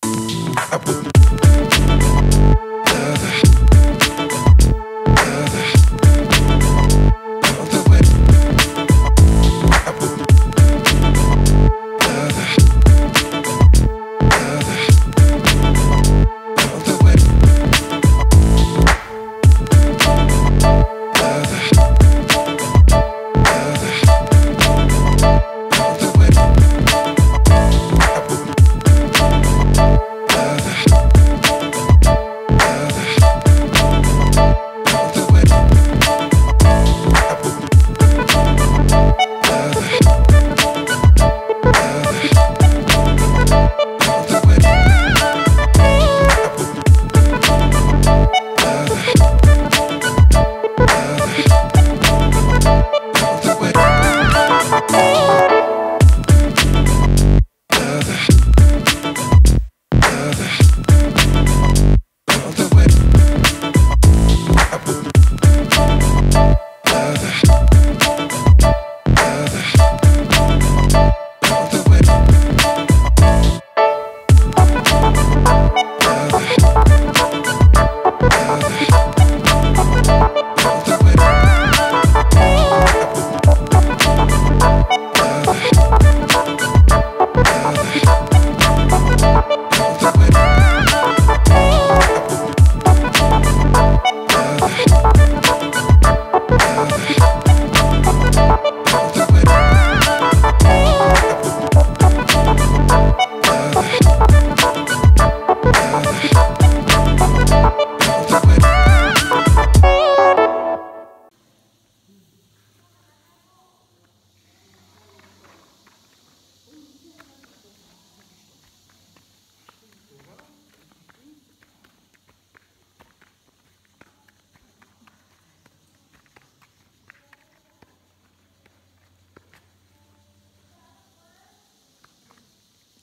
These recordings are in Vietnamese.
I put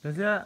Does?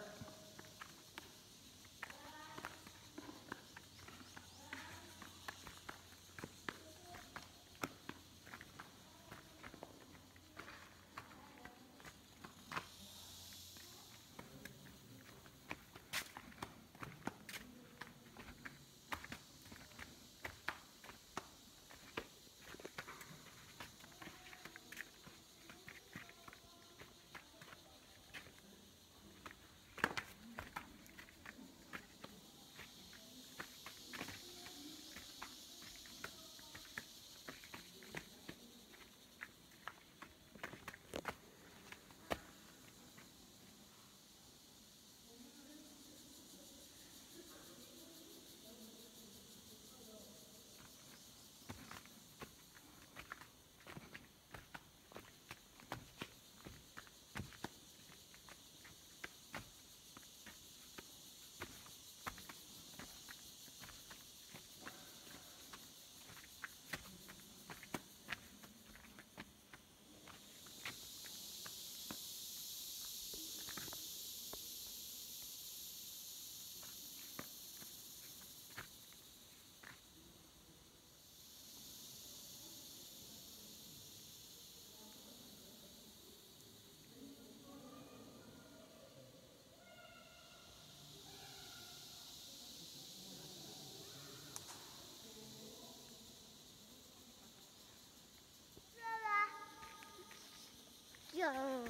Young.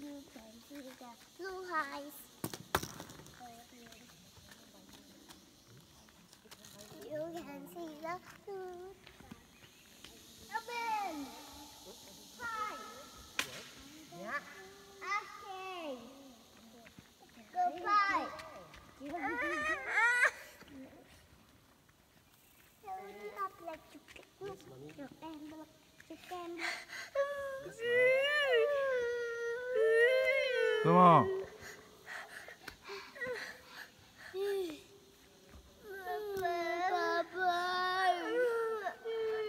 You can see the blue eyes. You can see the blue. Open. Hi. Dạ. Okay. Goodbye. Like you pick Your camera. Your 什么？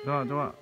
怎么怎么？